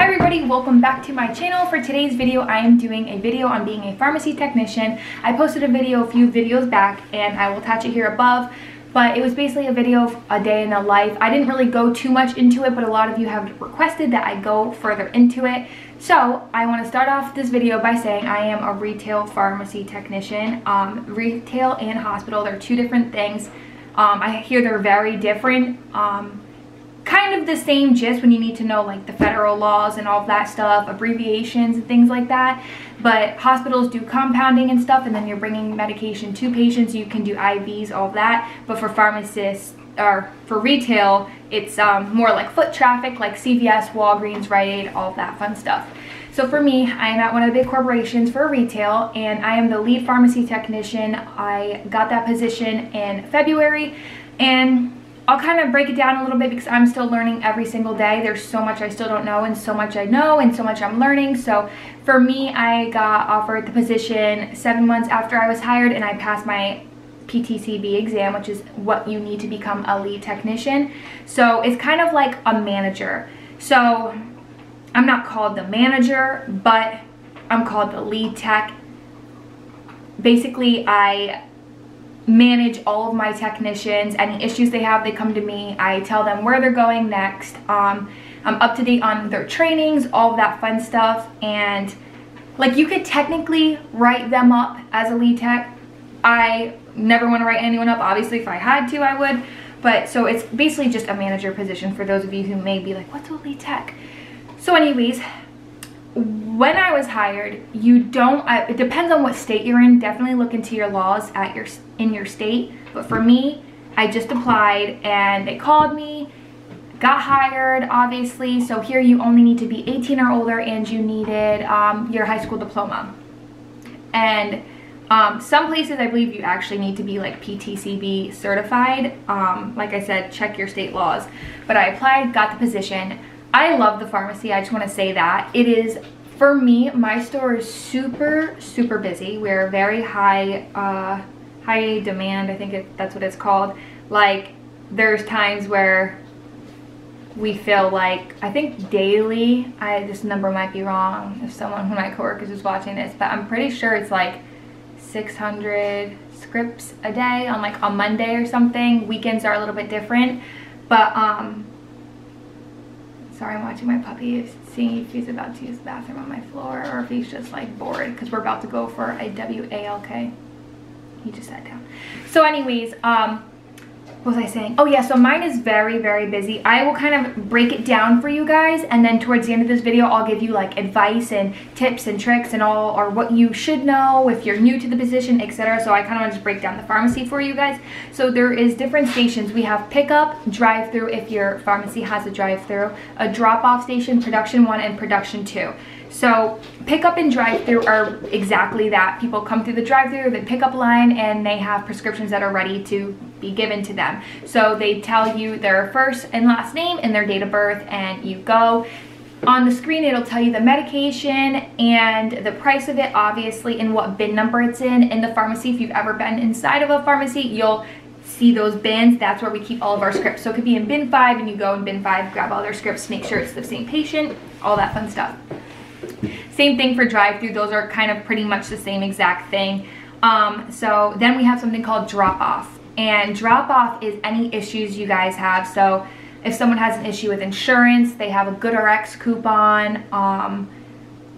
Hi everybody, welcome back to my channel. For today's video, I am doing a video on being a pharmacy technician. I posted a video a few videos back and I will attach it here above but it was basically a video of a day in the life. I didn't really go too much into it, but a lot of you have requested that I go further into it. So I want to start off this video by saying I am a retail pharmacy technician. Um, retail and hospital, they're two different things. Um, I hear they're very different. Um, kind of the same gist when you need to know like the federal laws and all of that stuff, abbreviations and things like that. But hospitals do compounding and stuff and then you're bringing medication to patients. You can do IVs, all that. But for pharmacists or for retail, it's um, more like foot traffic like CVS, Walgreens, Rite Aid, all that fun stuff. So for me, I am at one of the big corporations for retail and I am the lead pharmacy technician. I got that position in February and I'll kind of break it down a little bit because I'm still learning every single day. There's so much I still don't know and so much I know and so much I'm learning. So for me, I got offered the position seven months after I was hired and I passed my PTCB exam, which is what you need to become a lead technician. So it's kind of like a manager. So I'm not called the manager, but I'm called the lead tech. Basically, I manage all of my technicians. Any issues they have, they come to me. I tell them where they're going next. Um, I'm up to date on their trainings, all that fun stuff. And like you could technically write them up as a lead tech. I never want to write anyone up. Obviously, if I had to, I would. But so it's basically just a manager position for those of you who may be like, what's a lead tech? So anyways, when I was hired, you don't, it depends on what state you're in. Definitely look into your laws at your in your state. But for me, I just applied and they called me, got hired, obviously. So here you only need to be 18 or older and you needed um, your high school diploma. And um, some places I believe you actually need to be like PTCB certified. Um, like I said, check your state laws. But I applied, got the position. I love the pharmacy, I just want to say that. It is, for me, my store is super, super busy. We're very high, uh, high demand, I think it, that's what it's called. Like, there's times where we feel like, I think daily, I this number might be wrong if someone, one of my coworkers is watching this, but I'm pretty sure it's like 600 scripts a day on like on Monday or something. Weekends are a little bit different, but um, Sorry, I'm watching my puppy, seeing if he's about to use the bathroom on my floor or if he's just like bored because we're about to go for a W-A-L-K. He just sat down. So anyways, um, what was I saying? Oh yeah, so mine is very, very busy. I will kind of break it down for you guys and then towards the end of this video, I'll give you like advice and tips and tricks and all, or what you should know if you're new to the position, etc. So I kind of want to just break down the pharmacy for you guys. So there is different stations. We have pickup, drive-through if your pharmacy has a drive-through, a drop-off station, production one, and production two. So pickup and drive-through are exactly that. People come through the drive-through, the pickup line, and they have prescriptions that are ready to be given to them. So they tell you their first and last name and their date of birth, and you go. On the screen, it'll tell you the medication and the price of it, obviously, and what bin number it's in. In the pharmacy, if you've ever been inside of a pharmacy, you'll see those bins. That's where we keep all of our scripts. So it could be in bin five, and you go in bin five, grab all their scripts, make sure it's the same patient, all that fun stuff. Same thing for drive-through. Those are kind of pretty much the same exact thing. Um, so then we have something called drop-off. And drop-off is any issues you guys have. So if someone has an issue with insurance, they have a GoodRx coupon, um,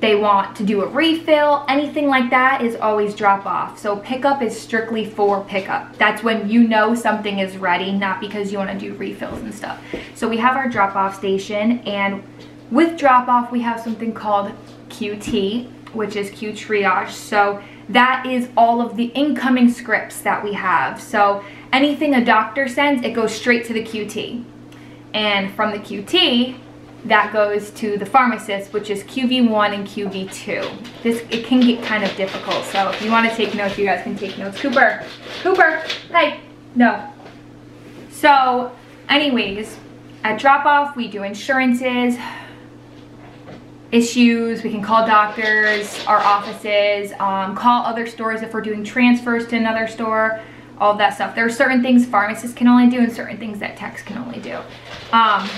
they want to do a refill, anything like that is always drop off. So pickup is strictly for pickup. That's when you know something is ready, not because you want to do refills and stuff. So we have our drop off station and with drop off, we have something called QT, which is Q triage. So that is all of the incoming scripts that we have. So anything a doctor sends, it goes straight to the QT. And from the QT, that goes to the pharmacist, which is QV1 and QV2. This, it can get kind of difficult. So if you want to take notes, you guys can take notes. Cooper, Cooper, hey, no. So anyways, at drop off, we do insurances, issues. We can call doctors, our offices, um, call other stores if we're doing transfers to another store, all that stuff. There are certain things pharmacists can only do and certain things that techs can only do. Um,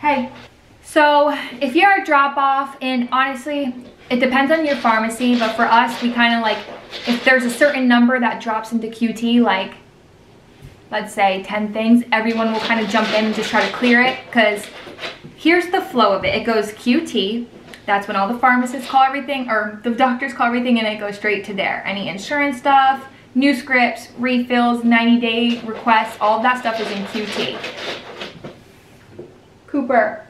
Hey. So if you're a drop off, and honestly, it depends on your pharmacy, but for us, we kind of like, if there's a certain number that drops into QT, like let's say 10 things, everyone will kind of jump in and just try to clear it because here's the flow of it. It goes QT, that's when all the pharmacists call everything, or the doctors call everything and it goes straight to there. Any insurance stuff, new scripts, refills, 90 day requests, all that stuff is in QT. Cooper,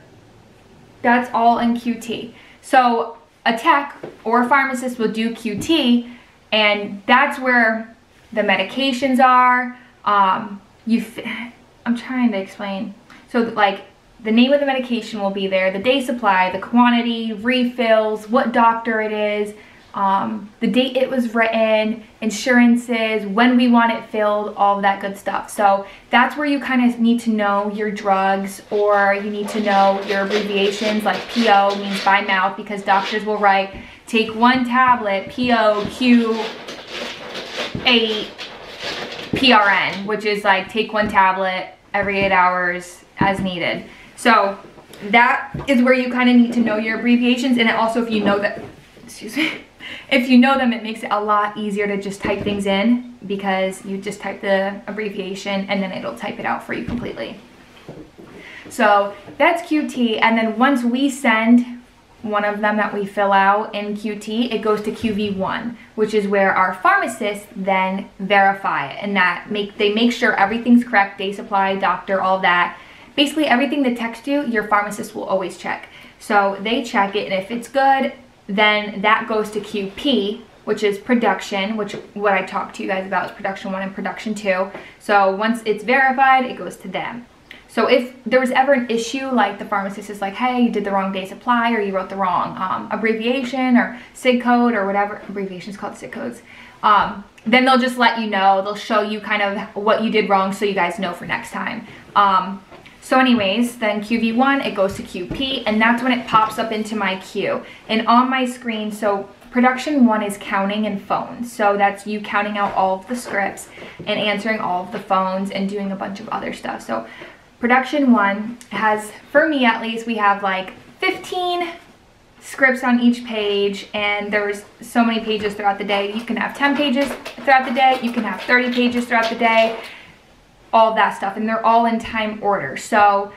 that's all in QT. So a tech or a pharmacist will do QT and that's where the medications are. Um, you, I'm trying to explain. So like the name of the medication will be there, the day supply, the quantity, refills, what doctor it is, um, the date it was written, insurances, when we want it filled, all that good stuff. So that's where you kind of need to know your drugs or you need to know your abbreviations like PO means by mouth because doctors will write take one tablet, PO, Q, 8, PRN, which is like take one tablet every eight hours as needed. So that is where you kind of need to know your abbreviations and it also if you know that, excuse me, if you know them, it makes it a lot easier to just type things in because you just type the abbreviation and then it'll type it out for you completely. So that's QT. And then once we send one of them that we fill out in QT, it goes to QV1, which is where our pharmacists then verify it and that make they make sure everything's correct, day supply, doctor, all that. Basically everything the text you, your pharmacist will always check. So they check it and if it's good, then that goes to QP, which is production, which what I talked to you guys about is production one and production two. So once it's verified, it goes to them. So if there was ever an issue, like the pharmacist is like, hey, you did the wrong day supply or you wrote the wrong um, abbreviation or SIG code or whatever, abbreviations called SIG codes, um, then they'll just let you know. They'll show you kind of what you did wrong so you guys know for next time. Um, so anyways, then QV1, it goes to QP, and that's when it pops up into my queue. And on my screen, so production one is counting and phones. So that's you counting out all of the scripts and answering all of the phones and doing a bunch of other stuff. So Production one has, for me at least, we have like 15 scripts on each page and there's so many pages throughout the day. You can have 10 pages throughout the day, you can have 30 pages throughout the day, all that stuff, and they're all in time order. So,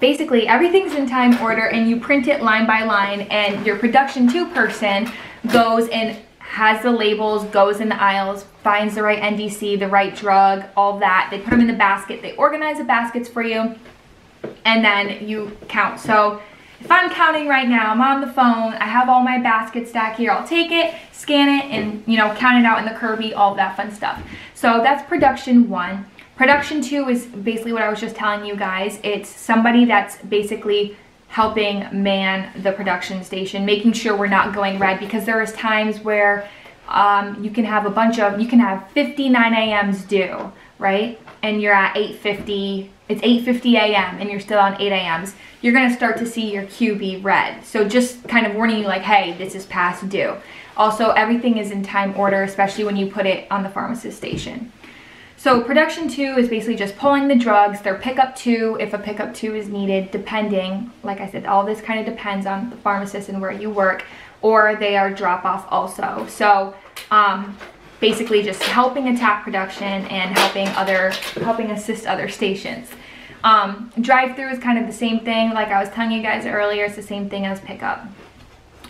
basically everything's in time order and you print it line by line and your production two person goes and has the labels, goes in the aisles, finds the right NDC, the right drug, all that. They put them in the basket. They organize the baskets for you, and then you count. So if I'm counting right now, I'm on the phone, I have all my basket stack here, I'll take it, scan it, and you know, count it out in the Kirby, all that fun stuff. So that's production one. Production two is basically what I was just telling you guys. It's somebody that's basically helping man the production station, making sure we're not going red because there is times where um, you can have a bunch of, you can have 59 a.m.s due, right? And you're at 8.50, it's 8.50 a.m. and you're still on 8 a.m.s. You're gonna start to see your QP red. So just kind of warning you like, hey, this is past due. Also, everything is in time order, especially when you put it on the pharmacist station. So production two is basically just pulling the drugs. They're pickup two if a pickup two is needed, depending, like I said, all this kind of depends on the pharmacist and where you work, or they are drop off also. So um, basically just helping attack production and helping other, helping assist other stations. Um, drive-through is kind of the same thing. Like I was telling you guys earlier, it's the same thing as pickup.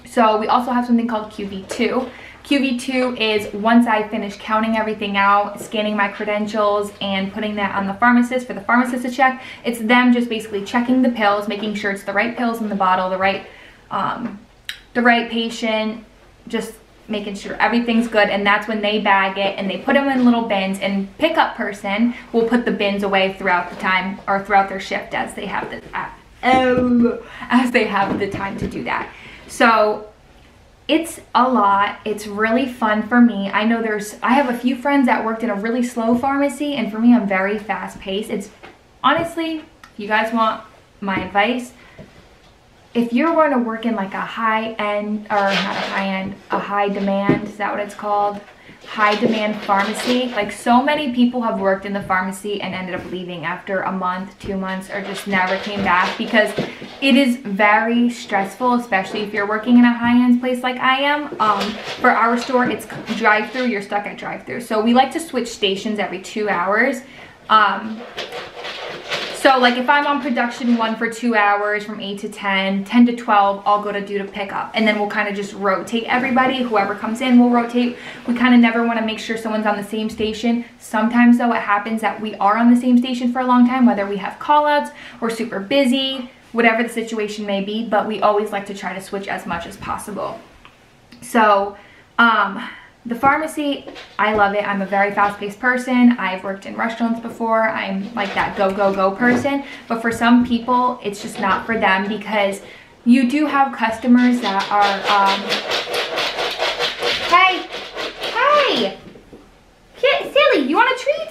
So we also have something called QV2. QV2 is once I finish counting everything out, scanning my credentials, and putting that on the pharmacist for the pharmacist to check. It's them just basically checking the pills, making sure it's the right pills in the bottle, the right, um, the right patient, just making sure everything's good and that's when they bag it and they put them in little bins and pickup person will put the bins away throughout the time or throughout their shift as they have the uh, oh, as they have the time to do that. So it's a lot. It's really fun for me. I know there's, I have a few friends that worked in a really slow pharmacy and for me, I'm very fast paced. It's honestly, you guys want my advice, if you're going to work in like a high end, or not a high end, a high demand, is that what it's called? high demand pharmacy. Like so many people have worked in the pharmacy and ended up leaving after a month, two months, or just never came back because it is very stressful, especially if you're working in a high-end place like I am. Um, for our store, it's drive-through, you're stuck at drive-through. So we like to switch stations every two hours. Um, so like if I'm on production one for two hours from 8 to 10, 10 to 12, I'll go to do to pick up. And then we'll kind of just rotate everybody. Whoever comes in we'll rotate. We kind of never want to make sure someone's on the same station. Sometimes though it happens that we are on the same station for a long time, whether we have call outs, we're super busy, whatever the situation may be, but we always like to try to switch as much as possible. So, um, the pharmacy, I love it. I'm a very fast-paced person. I've worked in restaurants before. I'm like that go, go, go person. But for some people, it's just not for them because you do have customers that are, um, hey, hey, Kid, silly, you want a treat?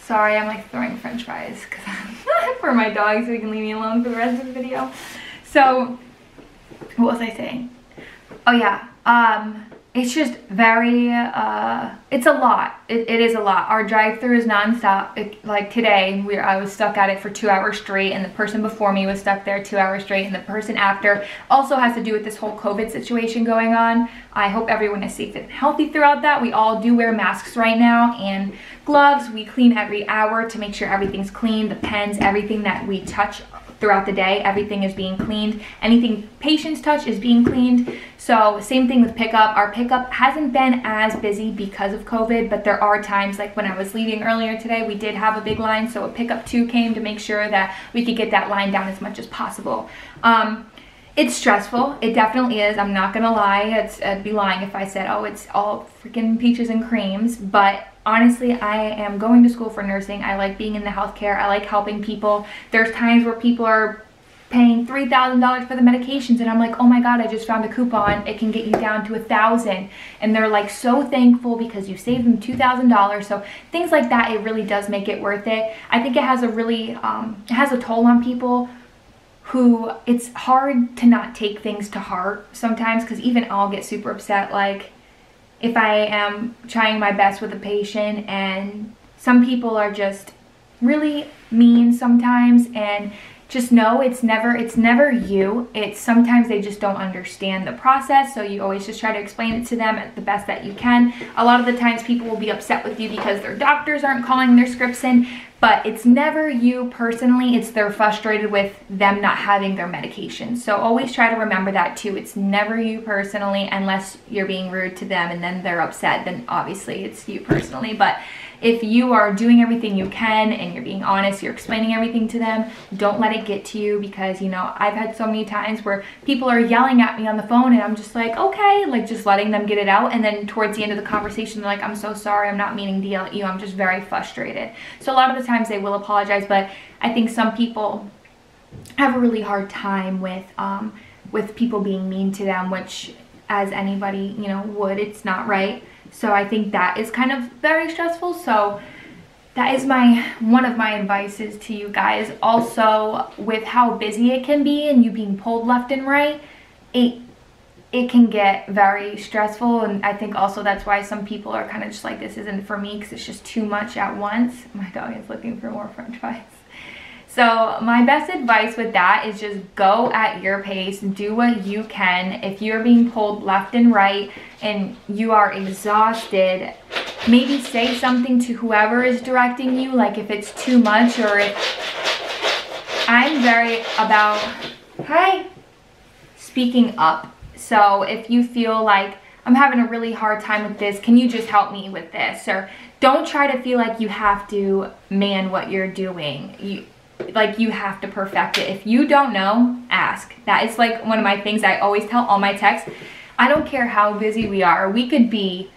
Sorry, I'm like throwing french fries for my dog so he can leave me alone for the rest of the video. So, what was I saying? Oh yeah, um, it's just very, uh, it's a lot. It, it is a lot. Our drive-through is nonstop. It, like today, we I was stuck at it for two hours straight and the person before me was stuck there two hours straight and the person after also has to do with this whole COVID situation going on. I hope everyone is safe and healthy throughout that. We all do wear masks right now and gloves. We clean every hour to make sure everything's clean. The pens, everything that we touch throughout the day. Everything is being cleaned. Anything patients touch is being cleaned. So same thing with pickup. Our pickup hasn't been as busy because of COVID, but there are times like when I was leaving earlier today, we did have a big line. So a pickup two came to make sure that we could get that line down as much as possible. Um, it's stressful. It definitely is. I'm not gonna lie. It's, I'd be lying if I said, oh, it's all freaking peaches and creams. But honestly, I am going to school for nursing. I like being in the healthcare. I like helping people. There's times where people are paying $3,000 for the medications and I'm like, oh my God, I just found a coupon. It can get you down to a thousand. And they're like so thankful because you saved them $2,000. So things like that, it really does make it worth it. I think it has a really, um, it has a toll on people who it's hard to not take things to heart sometimes because even I'll get super upset like if I am trying my best with a patient and some people are just really mean sometimes and just know it's never it's never you. It's sometimes they just don't understand the process so you always just try to explain it to them at the best that you can. A lot of the times people will be upset with you because their doctors aren't calling their scripts in but it's never you personally it's they're frustrated with them not having their medication. So always try to remember that too. It's never you personally unless you're being rude to them and then they're upset then obviously it's you personally but if you are doing everything you can and you're being honest, you're explaining everything to them, don't let it get to you because, you know, I've had so many times where people are yelling at me on the phone and I'm just like, okay, like just letting them get it out. And then towards the end of the conversation, they're like, I'm so sorry, I'm not meaning to yell at you, I'm just very frustrated. So a lot of the times they will apologize, but I think some people have a really hard time with, um, with people being mean to them, which as anybody, you know, would, it's not right. So I think that is kind of very stressful. So that is my one of my advices to you guys. Also, with how busy it can be and you being pulled left and right, it it can get very stressful and I think also that's why some people are kind of just like this isn't for me because it's just too much at once. Oh my dog is looking for more french fries. So my best advice with that is just go at your pace, do what you can. If you're being pulled left and right and you are exhausted, maybe say something to whoever is directing you, like if it's too much or if I'm very about, hey, speaking up. So if you feel like I'm having a really hard time with this, can you just help me with this? Or don't try to feel like you have to man what you're doing. You, like you have to perfect it. If you don't know, ask. That is like one of my things I always tell all my techs. I don't care how busy we are. We could be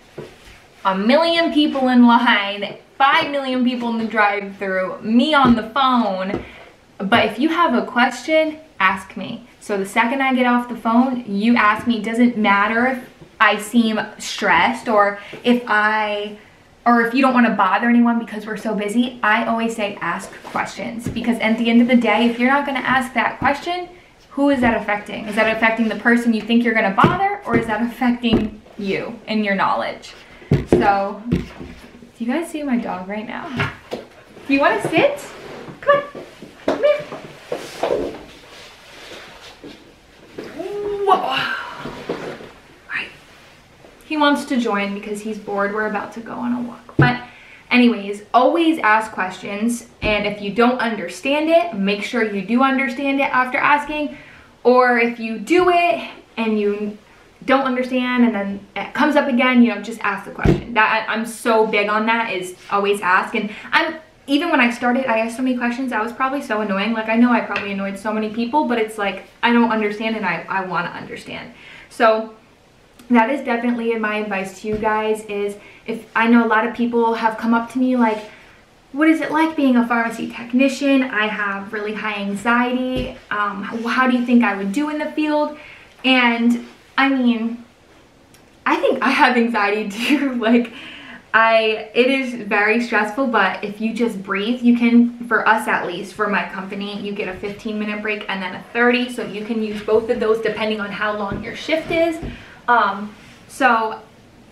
a million people in line, five million people in the drive through me on the phone. But if you have a question, ask me. So the second I get off the phone, you ask me. It doesn't matter if I seem stressed or if I or if you don't want to bother anyone because we're so busy, I always say ask questions because at the end of the day, if you're not going to ask that question, who is that affecting? Is that affecting the person you think you're gonna bother or is that affecting you and your knowledge? So, do you guys see my dog right now? Do you wanna sit? Come on, come here. Whoa. Right. He wants to join because he's bored. We're about to go on a walk. But anyways, always ask questions. And if you don't understand it, make sure you do understand it after asking. Or if you do it and you don't understand and then it comes up again, you know, just ask the question. That I'm so big on that is always ask. And I'm even when I started, I asked so many questions. I was probably so annoying. Like I know I probably annoyed so many people, but it's like I don't understand and I, I want to understand. So that is definitely my advice to you guys is if I know a lot of people have come up to me like, what is it like being a pharmacy technician? I have really high anxiety. Um, how do you think I would do in the field? And I mean, I think I have anxiety too. like, I, it is very stressful, but if you just breathe, you can, for us at least, for my company, you get a 15 minute break and then a 30. So you can use both of those depending on how long your shift is. Um, so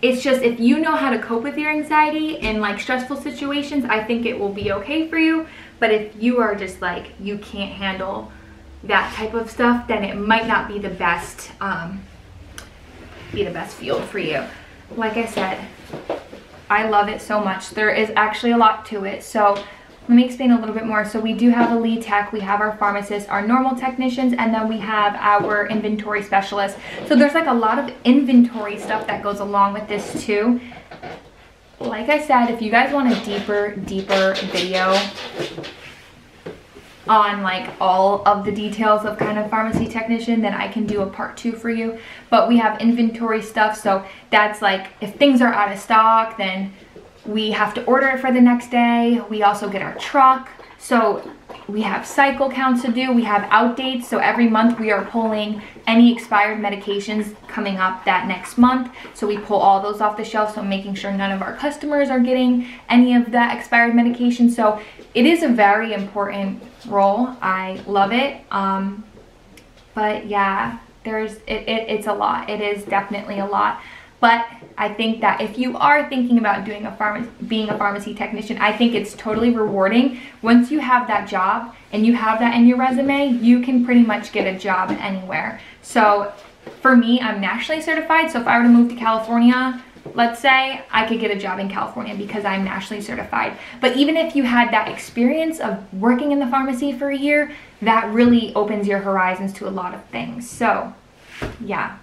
it's just if you know how to cope with your anxiety in like stressful situations, I think it will be okay for you. But if you are just like, you can't handle that type of stuff, then it might not be the best, um, be the best field for you. Like I said, I love it so much. There is actually a lot to it. So let me explain a little bit more. So we do have a lead tech, we have our pharmacists, our normal technicians, and then we have our inventory specialists. So there's like a lot of inventory stuff that goes along with this too. Like I said, if you guys want a deeper, deeper video on like all of the details of kind of pharmacy technician, then I can do a part two for you. But we have inventory stuff, so that's like if things are out of stock, then we have to order it for the next day. We also get our truck. So we have cycle counts to do. We have outdates. So every month we are pulling any expired medications coming up that next month. So we pull all those off the shelf. So making sure none of our customers are getting any of that expired medication. So it is a very important role. I love it. Um, but yeah, there's it, it, it's a lot. It is definitely a lot. But I think that if you are thinking about doing a being a pharmacy technician, I think it's totally rewarding. Once you have that job and you have that in your resume, you can pretty much get a job anywhere. So for me, I'm nationally certified. So if I were to move to California, let's say I could get a job in California because I'm nationally certified. But even if you had that experience of working in the pharmacy for a year, that really opens your horizons to a lot of things. So yeah,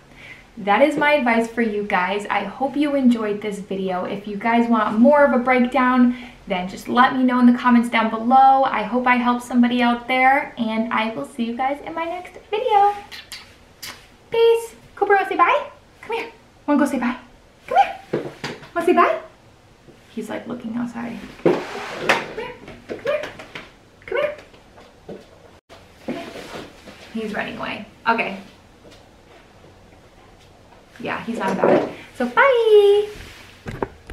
that is my advice for you guys. I hope you enjoyed this video. If you guys want more of a breakdown, then just let me know in the comments down below. I hope I helped somebody out there, and I will see you guys in my next video. Peace. Cooper, wanna say bye? Come here. Wanna go say bye? Come here. Wanna say bye? He's like looking outside. Come here. Come here. Come here. Come here. He's running away. Okay yeah, he's not about it. So bye.